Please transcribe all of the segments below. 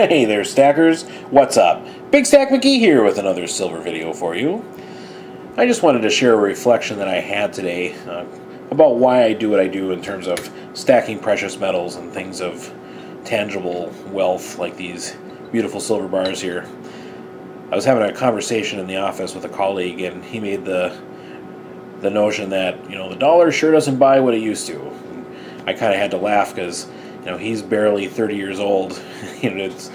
Hey there, stackers. What's up? Big Stack McGee here with another silver video for you. I just wanted to share a reflection that I had today uh, about why I do what I do in terms of stacking precious metals and things of tangible wealth like these beautiful silver bars here. I was having a conversation in the office with a colleague, and he made the the notion that you know the dollar sure doesn't buy what it used to. I kind of had to laugh because you know he's barely 30 years old. you know, it's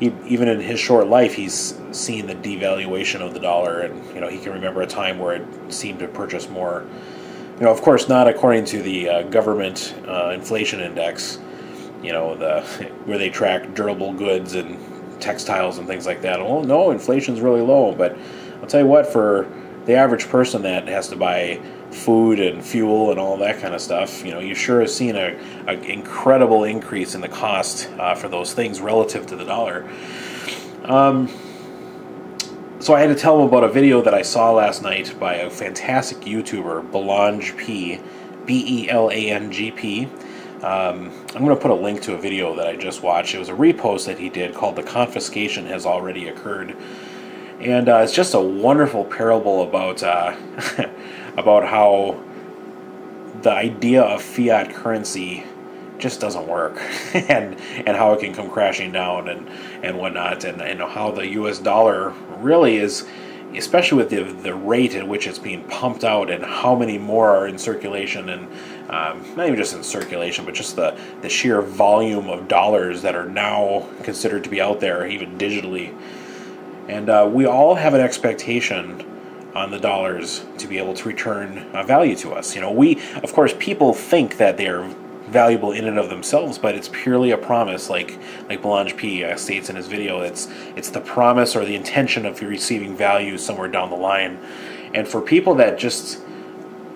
he, even in his short life, he's seen the devaluation of the dollar, and you know he can remember a time where it seemed to purchase more. You know, of course, not according to the uh, government uh, inflation index. You know, the where they track durable goods and textiles and things like that. Well, no, inflation's really low, but I'll tell you what, for the average person that has to buy food and fuel and all that kind of stuff, you know, you sure have seen a, a incredible increase in the cost uh, for those things relative to the dollar. Um, so I had to tell him about a video that I saw last night by a fantastic YouTuber, Belange P, B E L A N G P. Um, I'm going to put a link to a video that I just watched. It was a repost that he did called "The Confiscation Has Already Occurred." And uh, it's just a wonderful parable about uh, about how the idea of fiat currency just doesn't work, and and how it can come crashing down and and whatnot, and and how the U.S. dollar really is. Especially with the, the rate at which it's being pumped out, and how many more are in circulation, and um, not even just in circulation, but just the, the sheer volume of dollars that are now considered to be out there, even digitally, and uh, we all have an expectation on the dollars to be able to return uh, value to us. You know, we, of course, people think that they're valuable in and of themselves, but it's purely a promise, like like Belange P uh, states in his video. It's it's the promise or the intention of receiving value somewhere down the line. And for people that just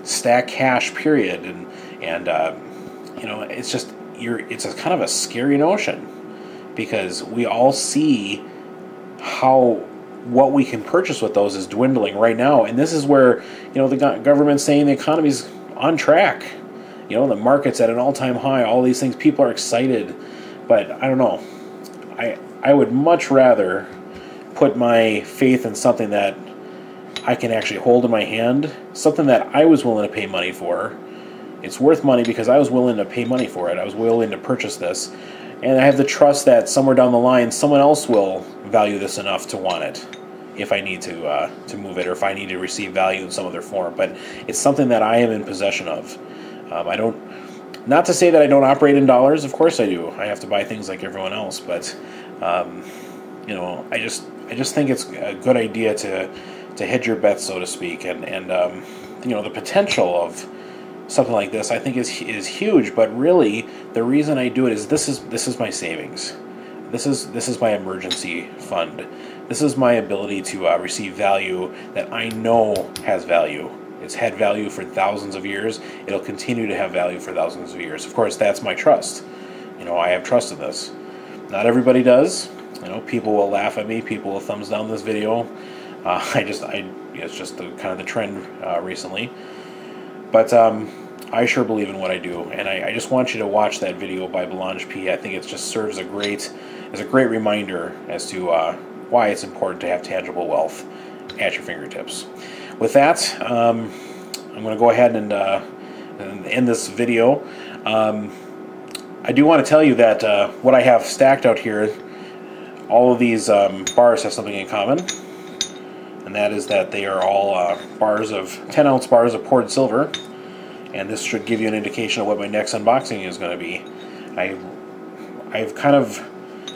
stack cash, period, and and uh, you know, it's just you're it's a kind of a scary notion because we all see how what we can purchase with those is dwindling right now. And this is where, you know, the government's saying the economy's on track. You know, the market's at an all-time high. All these things, people are excited, but I don't know. I I would much rather put my faith in something that I can actually hold in my hand, something that I was willing to pay money for. It's worth money because I was willing to pay money for it. I was willing to purchase this, and I have the trust that somewhere down the line, someone else will value this enough to want it if I need to uh, to move it or if I need to receive value in some other form. But it's something that I am in possession of. Um, I don't. Not to say that I don't operate in dollars. Of course I do. I have to buy things like everyone else. But um, you know, I just I just think it's a good idea to to hedge your bets, so to speak, and and um, you know the potential of something like this I think is is huge. But really, the reason I do it is this is this is my savings. This is this is my emergency fund. This is my ability to uh, receive value that I know has value. It's had value for thousands of years. It'll continue to have value for thousands of years. Of course, that's my trust. You know, I have trust in this. Not everybody does. You know, people will laugh at me. People will thumbs down this video. Uh, I just, I, it's just the kind of the trend uh, recently. But um, I sure believe in what I do, and I, I, just want you to watch that video by Belange P. I think it just serves a great, as a great reminder as to uh, why it's important to have tangible wealth at your fingertips. With that, um, I'm going to go ahead and, uh, and, end this video. Um, I do want to tell you that uh, what I have stacked out here, all of these um, bars have something in common, and that is that they are all uh, bars of 10 ounce bars of poured silver and this should give you an indication of what my next unboxing is going to be. I, I've kind of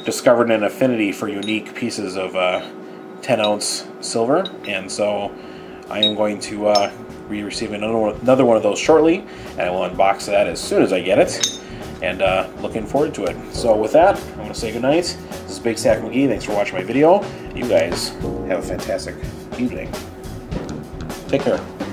discovered an affinity for unique pieces of uh, 10 ounce silver, and so I am going to uh, be receiving another one, of those shortly, and I will unbox that as soon as I get it, and uh, looking forward to it. So with that, I'm going to say goodnight. This is Big Stack McGee. Thanks for watching my video. You guys have a fantastic evening. Take care.